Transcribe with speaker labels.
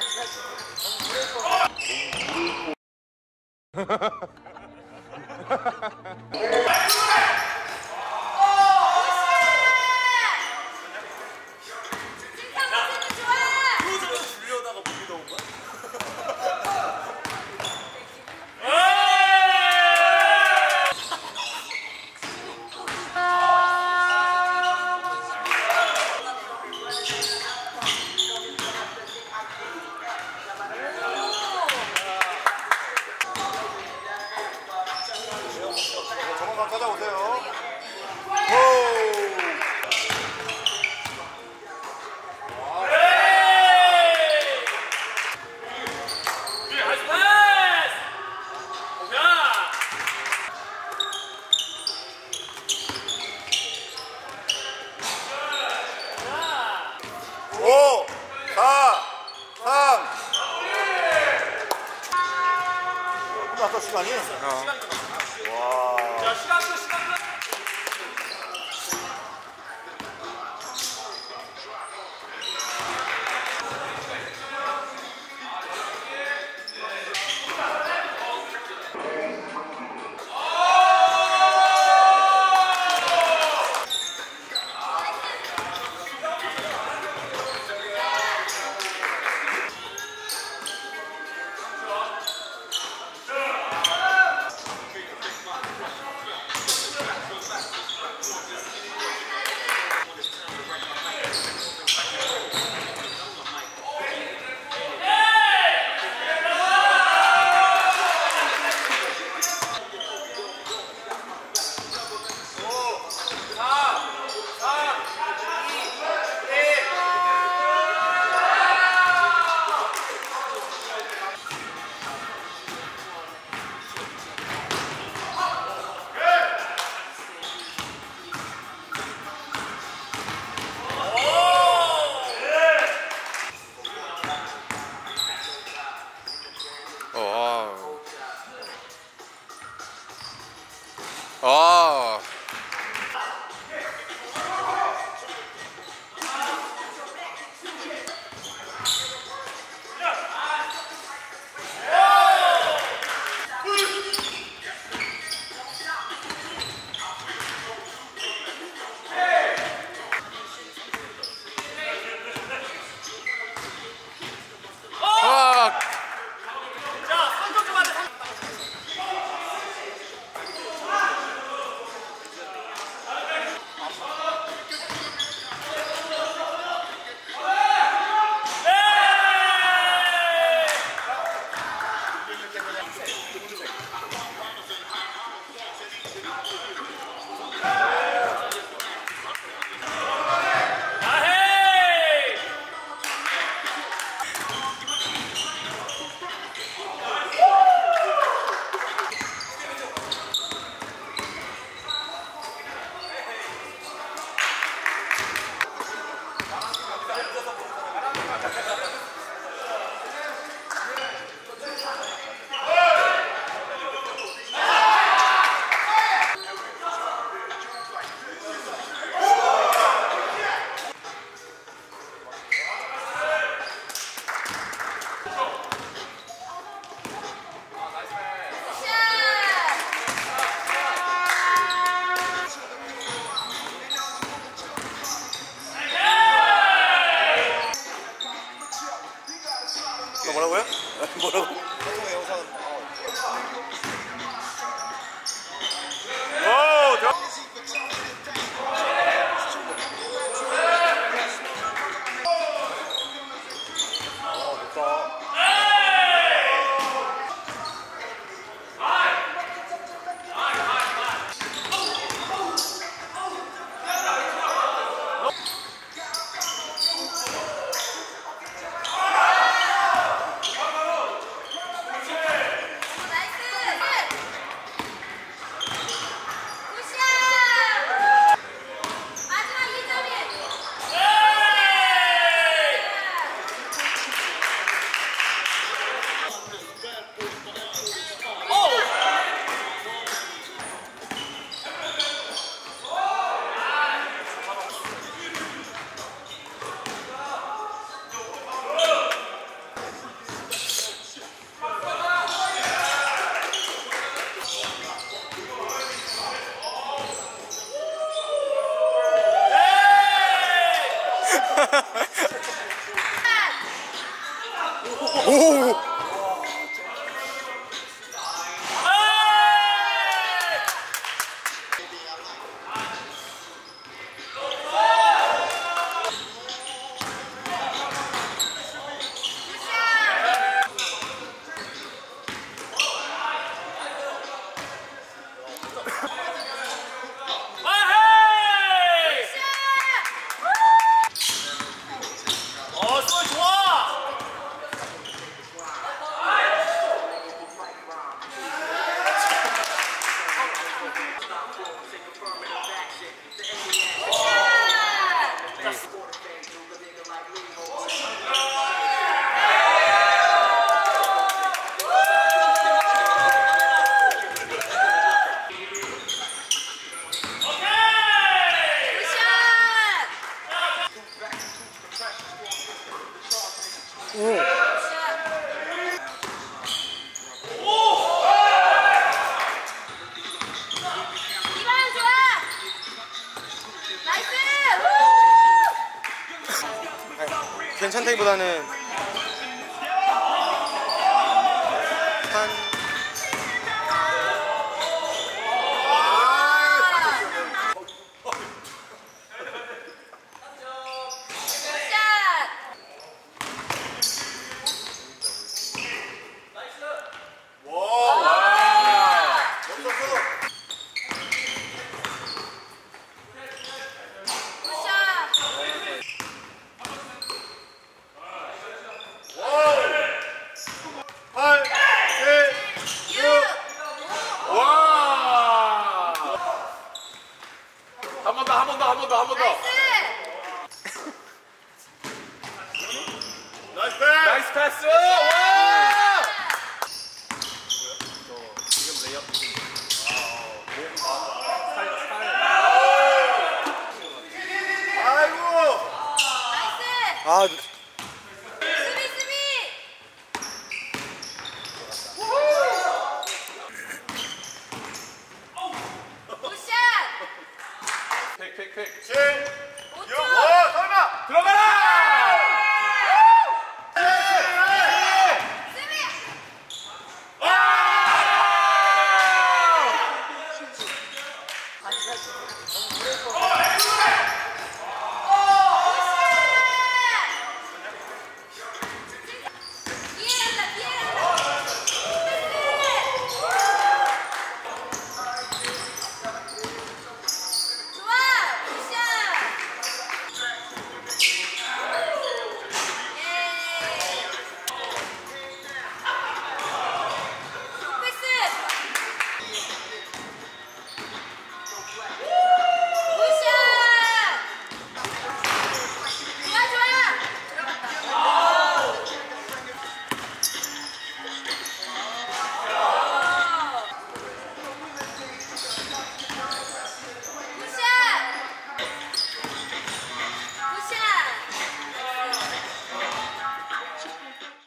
Speaker 1: 주려다가 목이 넣은 거야?
Speaker 2: 조금만 찾아오세요. 오!
Speaker 3: 괜찮다기보다는 한
Speaker 1: 번 더, 한 번 더, 한 번 더, 한 번 더.
Speaker 4: 나이스
Speaker 2: 나이스 패스!
Speaker 1: 나이스 패스! 아. 5천. 와, 설마. 들어가라.